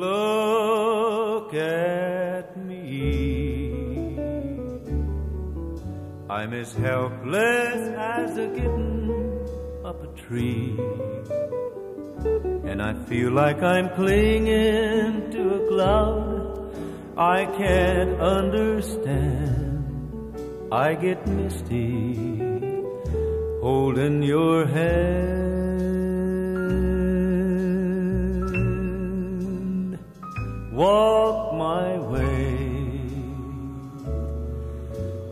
Look at me. I'm as helpless as a kitten up a tree. And I feel like I'm clinging to a cloud I can't understand. I get misty holding your hand.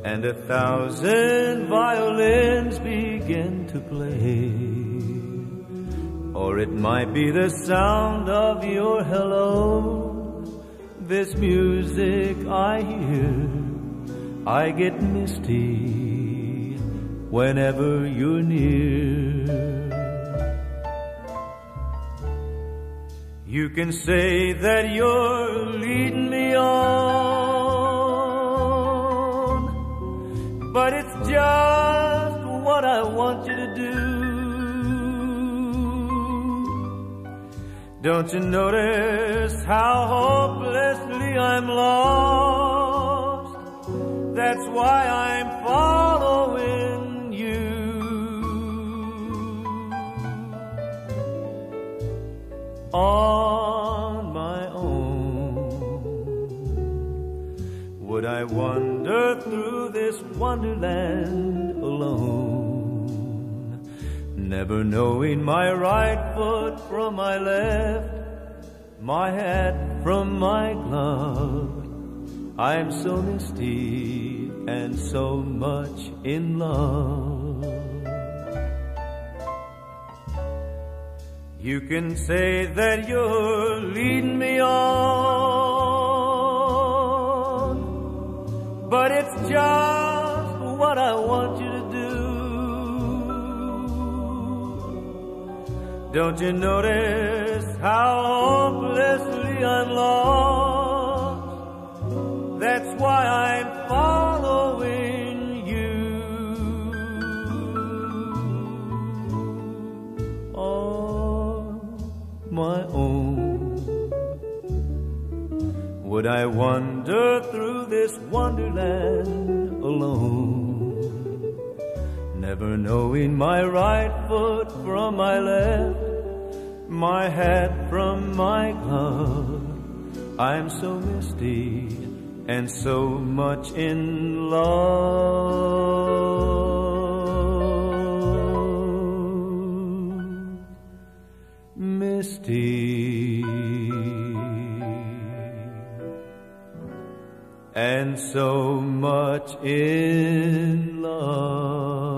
And a thousand violins begin to play. Or it might be the sound of your hello, this music I hear. I get misty whenever you're near. You can say that you're leading me on, but it's just what I want you to do. Don't you notice how hopelessly I'm lost? That's why I'm would I wander through this wonderland alone? Never knowing my right foot from my left, my hat from my glove. I'm so misty and so much in love. You can say that you're leading me on, it's just what I want you to do. Don't you notice how hopelessly I'm lost? That's why I'm following you on my own. Would I wander through this wonderland alone? Never knowing my right foot from my left, my hat from my glove. I'm so misty and so much in love. And so much in love.